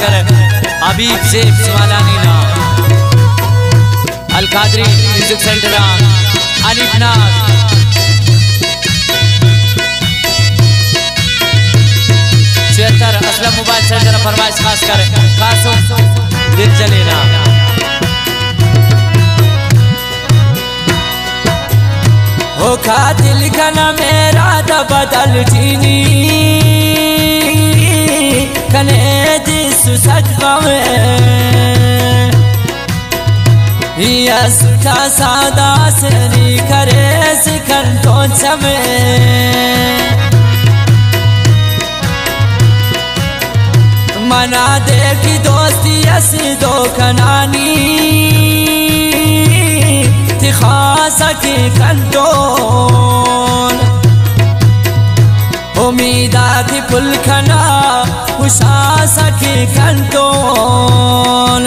फरमाइश खास कर अबीब जेब सिवालानी ना अल music centre Anif Aslam mobile centre फरमाइश दिल दिल खाना मेरा द बदल चीनी। कने पावे या सुठा सादा सरी करे सिखन तो चमे मना दे की दोस्ती ऐसी दो खनानी खासा की कंटोल புல் கனா உஷா சகி கண்டோன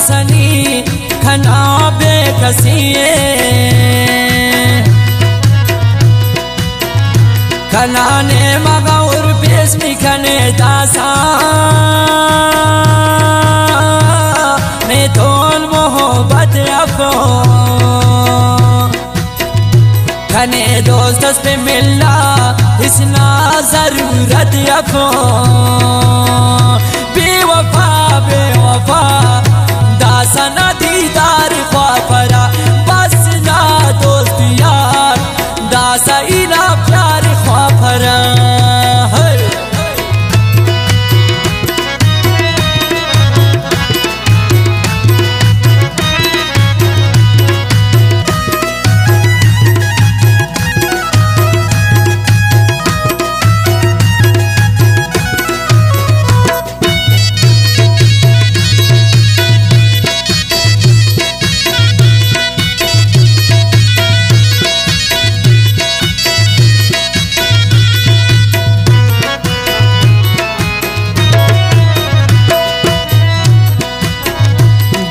सनी खना बेकसिए खना ने मगौर बेसमी खने दासा। में तोल मोहब्बत अफो खने दोस्त पे मिलना, इसना ज़रूरत अफो बेवफा बेवफा 山呐，滴答。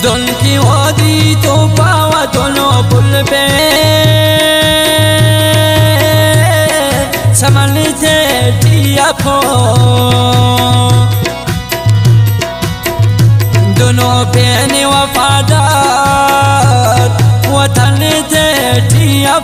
दुन की होदी तो पावा दोनों पुल पे समन थे टिया फो दोनों बेने वफादार वतन थे टिया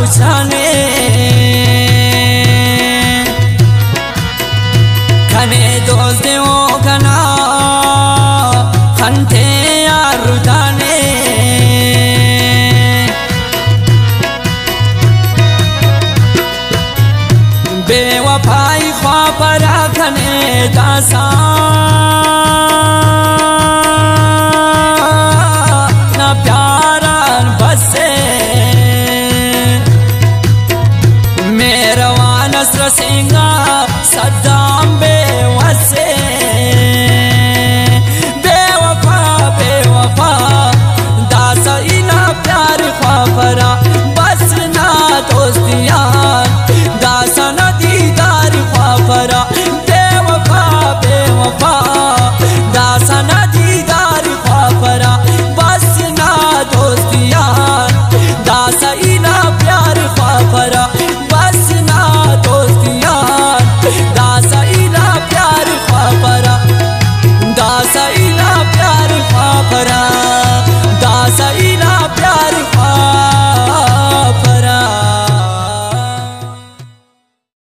uçane Kame dost de o kana Khante arutane Be wapai khwa para kane dasan नसर सिंगा